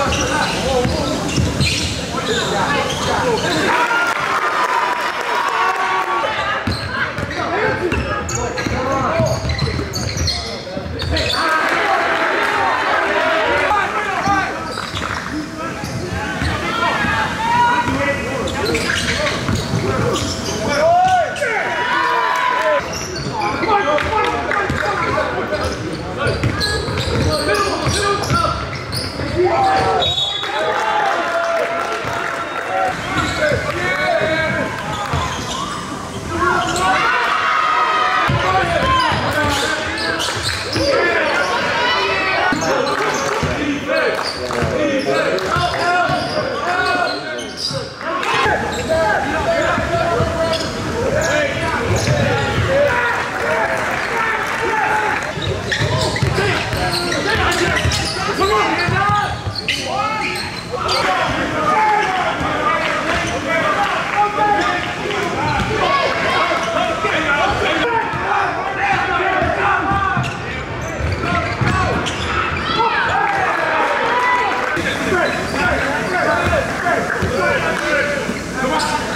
上吃饭。我不。Christ.